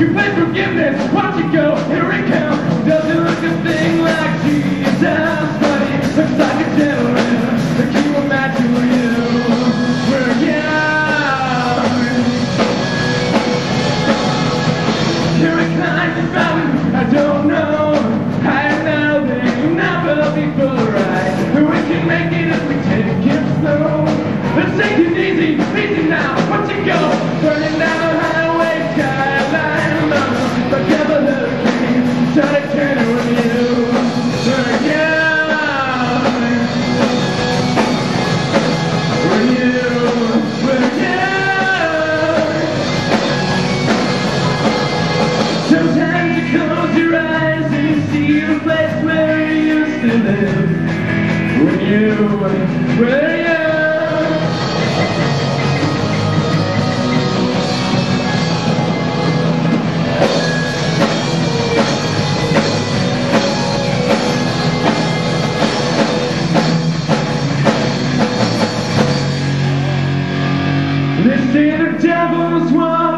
You beg forgiveness, watch it go, here it comes. Doesn't look a thing like Jesus, but it looks like a gentleman. The you imagine match you, You're young. Here it climbs the mountain, I don't know. I know that you'll never be full right. We can make it if we take it slow. Let's take it easy, easy now, watch it go. Turn it down. This is the devil's one.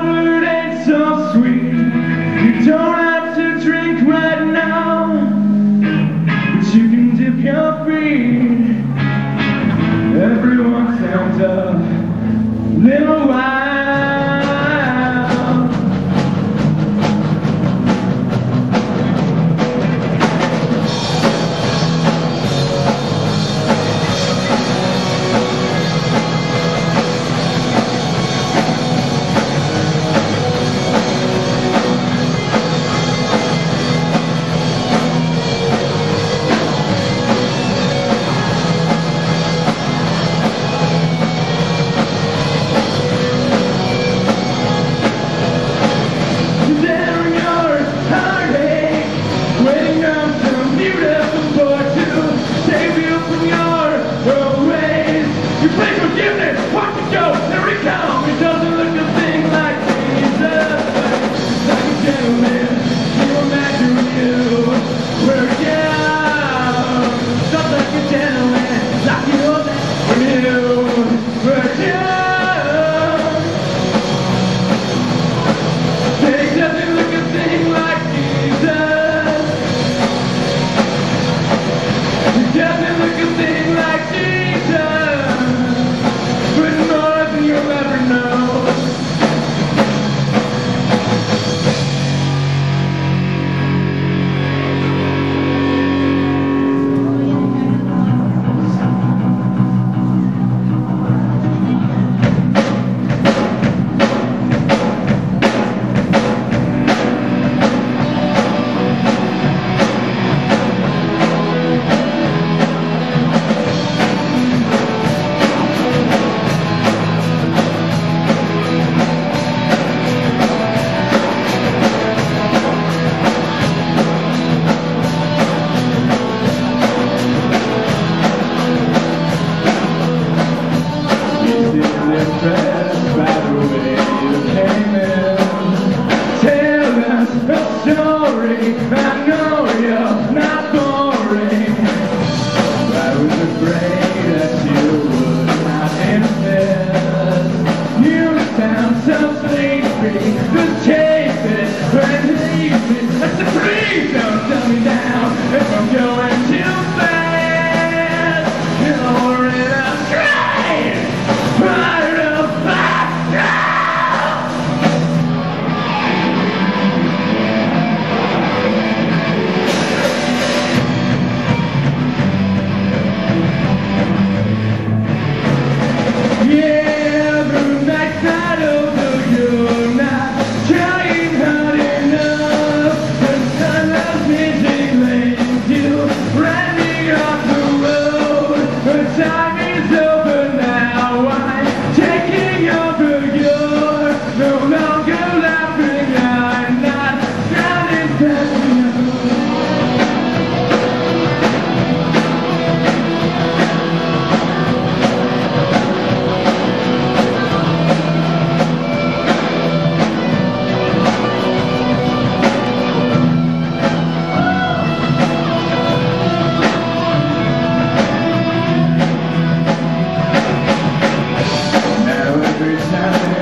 time.